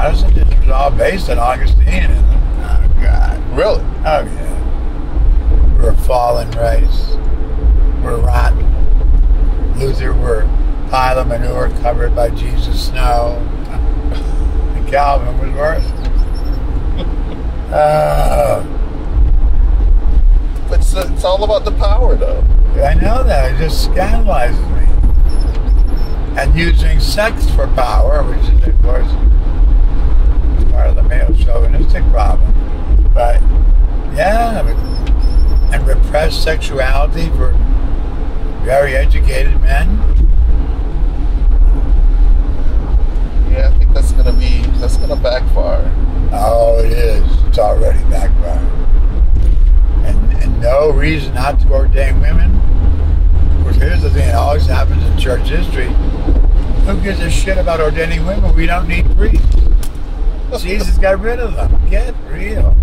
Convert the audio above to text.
Protestantism is all based on Augustinism. Oh God, really? Oh yeah. We're a fallen race. We're rotten. Luther, we're pile of manure covered by Jesus' snow. And Calvin was worse. Uh, But it's, it's all about the power, though. I know that. It just scandalizes me. And using sex for power, which is, of course, and repressed sexuality for very educated men. Yeah, I think that's gonna be that's gonna backfire. Oh, it is. It's already backfired. And, and no reason not to ordain women. Of course, here's the thing that always happens in church history. Who gives a shit about ordaining women? We don't need priests. Jesus got rid of them. Get real.